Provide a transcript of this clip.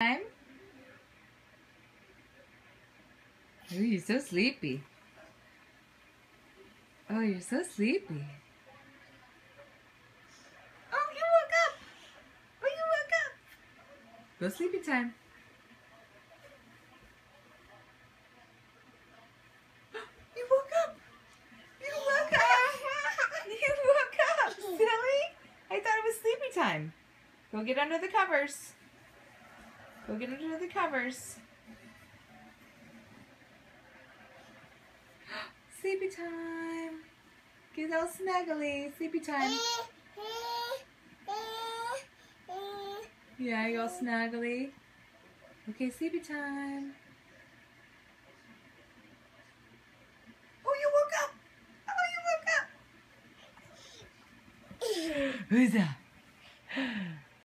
Time. Oh, you're so sleepy. Oh, you're so sleepy. Oh, you woke up. Oh, you woke up. Go sleepy time. You woke up. You woke up. You woke up, silly. I thought it was sleepy time. Go get under the covers. Go get under the covers. Sleepy time. Get all snuggly. Sleepy time. Yeah, you all snuggly. Okay, sleepy time. Oh, you woke up. Oh, you woke up. Who's that?